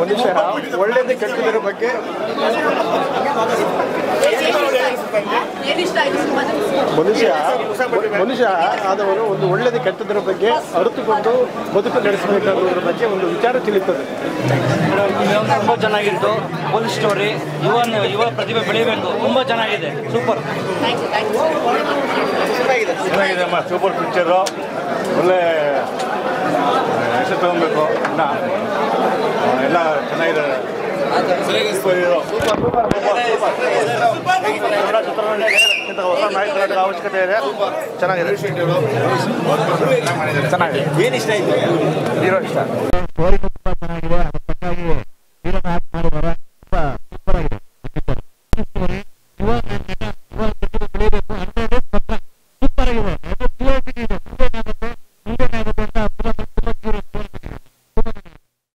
ಮನುಷ್ಯ ಒಳ್ಳೇದು ಕೆಟ್ಟದರ ಬಗ್ಗೆ. ಮನುಷ್ಯ ಮನುಷ್ಯ ಆದವರು ಒಂದು ಒಳ್ಳೆಯದು ಕೆಟ್ಟದರ ಬಗ್ಗೆ ಅರಿತುಕೊಂಡು ಬದುಕು ನಡೆಸಬೇಕಾಗುವುದರ ಬಗ್ಗೆ ಒಂದು ವಿಚಾರ ತಿಳಿಯುತ್ತದೆ ತುಂಬ ಚೆನ್ನಾಗಿತ್ತು. ಫುಲ್ ಸ್ಟೋರಿ ಯುವ ಯುವ ಪ್ರತಿಭೆ ಬೆಳಿಬೇಕು ತುಂಬ ಚೆನ್ನಾಗಿದೆ. Super thank you thank you ಚೆನ್ನಾಗಿದೆ. ಅಮ್ಮ. ಸೂಪರ್ ಪಿಕ್ಚರು ಒಳ್ಳೆ ಲಕ್ಷ ತೊಗೊಬೇಕು ಎಲ್ಲ ಚೆನ್ನಾಗಿದೆ. ಅವಶ್ಯಕತೆ ಇದೆ. ಸೂಪರ್ ಆಗಿದೆ.